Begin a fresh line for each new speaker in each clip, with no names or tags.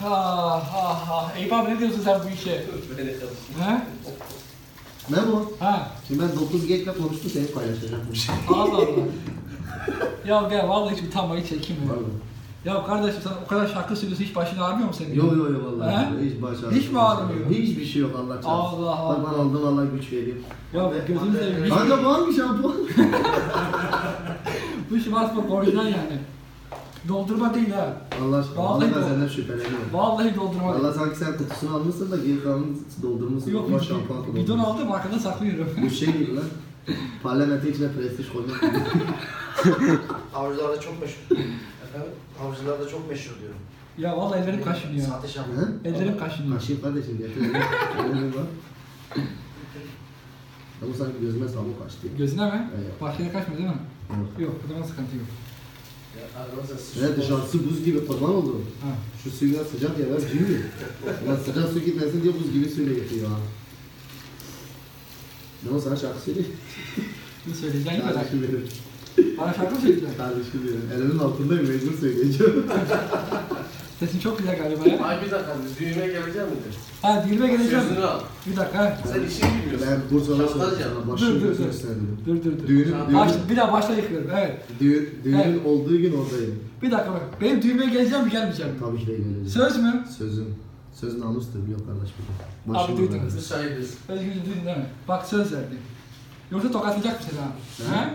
Ha ha ha. Eyüp abi ne diyorsun sen bu işe? He?
Ne bu?
Ha.
Şimdi ben 9 Gek'le konuştum seni paylaşacakmış.
Allah Allah. ya gel vallahi hiç utanmayı ya.
Vallahi.
Ya kardeşim sen o kadar şarkı söylüyorsun hiç başın ağrımıyor mu senin?
Yo yo yo vallahi.
He?
Hiç baş ağrısı.
Hiç mi ağrımıyor?
Hiçbir şey yok Allah çarpsın.
Allah Allah.
Bak bana aldım Allah güç veriyor.
Ya gözünü seveyim.
Kanka bu hangi şampuan?
Bu basmak orijinal yani. Doldurma değil ha.
Allah aşkına.
Vallahi
ben
bu.
senden şüpheleniyorum.
Vallahi doldurma değil.
Allah sanki sen kutusunu almışsın da geri kalanını doldurmuşsun.
Yok
Ama
bir
şampuan
bidon
kullanmışsın.
aldım arkada saklıyorum.
Bu şey gibi lan. Parlamentin içine prestij koymak gibi.
Avcılarda çok meşhur. Efendim? Avcılarda çok meşhur diyorum.
ya vallahi ellerim kaşınıyor.
Sahte şampuan.
He?
Ellerim kaşınıyor.
Kaşıyım kardeşim getir. Ellerim var. Ama sanki gözüme sabun kaçtı.
Gözüne mi?
Evet.
Başka yere kaçmıyor değil mi?
Yok.
Yok, o zaman sıkıntı yok.
Evet dışarısı buz gibi kurban olur.
Ha.
Şu suyu sıcak ya ben cimri. Ulan sıcak su gitmesin diye buz gibi suyla getiriyor ha. Ne o sana şarkı söyle.
Ne söyleyeceğim kadar.
Kardeşim benim.
Bana şarkı mı söyleyeceksin?
Kardeşim benim. Elimin altındayım mecbur söyleyeceğim.
Sesin çok güzel galiba ya.
Ay bir dakika, düğüne geleceğim mi?
Ha, dilime geleceğim.
Sözünü al.
Bir dakika.
Sen işini bilmiyorsun.
ben Bursa'da
yap.
Dur, dur, dur. Dur dur dur.
Düğünün, düğünün,
Baş, bir daha başta yıkıyorum. Evet.
düğün, düğünün
Evet.
olduğu gün oradayım.
Bir dakika bak. Benim düğmeye geleceğim mi gelmeyeceğim mi?
Tabii ki de geleceğim.
Söz mü?
Sözüm. Söz namustur biliyor kardeş benim.
Abi
Başım
duydunuz.
orada.
Biz sahibiz.
Özgür duydun değil mi? Bak söz verdi. Yoksa tokatlayacak mısın ha?
Ha?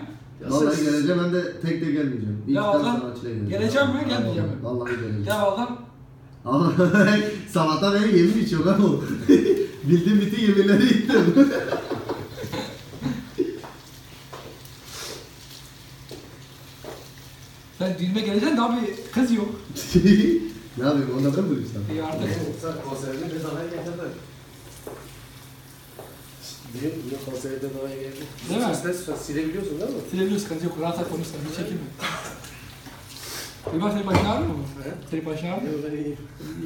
Ha?
Vallahi geleceğim ben de tek de gelmeyeceğim. Bir
Ya
iki tane
vallahi
sanatçıyla geleceğim.
geleceğim mi, gelmeyeceğim mi?
Vallahi geleceğim.
Ya valla.
Ama sabahta beni yemin içiyor lan o. Bildiğim bütün yeminleri ittim.
Sen düğüne geleceksin de abi kız yok.
ne yapayım onda ben bulursam.
İyi artık.
Sen konserini bedavaya getirdin. Düğün, düğün konseri bedavaya geldi.
Değil mi?
Sesle silebiliyorsun değil mi?
Silebiliyoruz sıkıntı yok. Rahat rahat konuşsun. Bir çekim mi? Bak senin başın ağrıyor mu?
He?
Senin başın ağrıyor mu?
Yok ben iyiyim.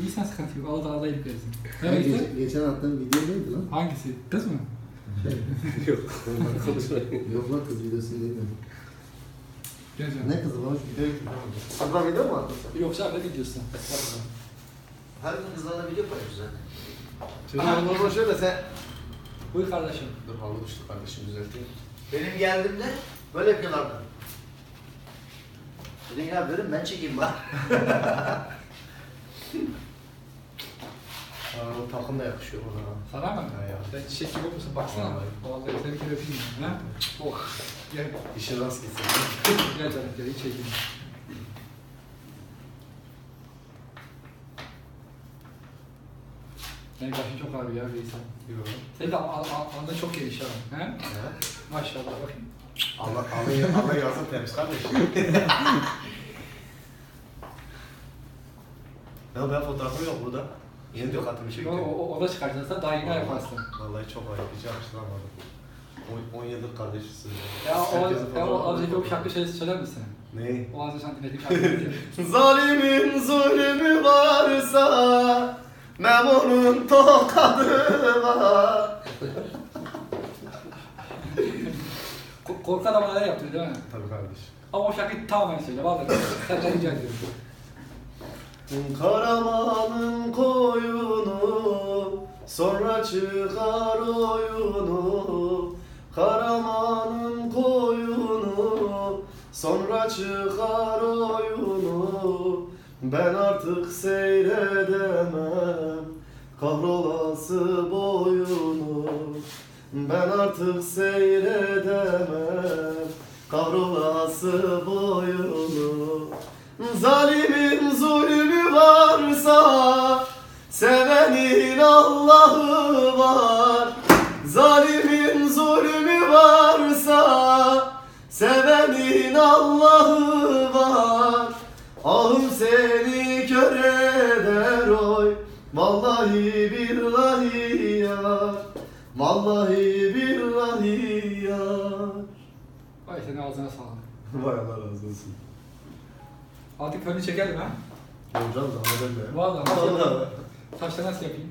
İyisen sıkıntı yok. Nereye
geç,
gittin?
geçen attığım video neydi lan?
Hangisi? Kız mı?
Yok. Konuşmayın.
Yok lan kız videosu değil mi?
Gel canım.
Ne kızı lan? Şu videoyu Kızlar video mu attın sen?
Yoksa ne gidiyorsun?
Her gün kızlarla video paylaşıyoruz zaten.
Çocuğum bunu şöyle sen.
Buyur kardeşim.
Dur halı düştü kardeşim düzelteyim.
Benim geldiğimde böyle yapıyorlardı. Dedim ya verin ben çekeyim bari.
Aa, o takım da yakışıyor ona. ha.
Sana mı?
Ha ya.
Sen çiçek gibi olmuşsun baksana.
Vallahi.
Vallahi seni bir kere öpeyim. Ha? Oh. Gel.
İşin rast gitsin.
Gel canım gel. Hiç çekeyim. Senin başın çok ağrıyor ya Veysel.
Yok.
Senin de alnın çok geniş ha. He? Maşallah bakayım.
Allah Allah Allah yazsın temiz kardeşim. ya ben fotoğrafım yok burada. Yeni dikkatimi
O,
çekti.
o, o da çıkartırsa daha yine yaparsın.
Vallahi çok ayıp. Hiç yakıştıramadım. 10 yıllık kardeşiz.
Ya o, ya o az önce o şarkı şey söyler misin?
Ne?
O az önce sen şarkı?
Zalimin zulmü varsa Memunun tokadı var
Ko- Korku adamı neler yaptı değil mi?
Tabii kardeş
Ama o şarkıyı tamamen söyle. Vallahi senden rica ediyorum.
Karamanın koyunu Sonra çıkar oyunu Karamanın koyunu Sonra çıkar oyunu Ben artık seyredemem Kahrolası boyunu. Ben artık seyredemem Kahrolası boyunu. Zalimin zulmü varsa Sevenin Allah'ı var Vallahi billahi yar Vallahi billahi yar
Ay senin ağzına sağlık.
Vay Allah razı olsun.
Artık fönü çekelim ha.
Hocam da ben de.
Vallahi yapayım?
Vallahi.
Saçları nasıl yapayım?